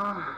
Ah.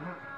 Yeah.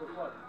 No,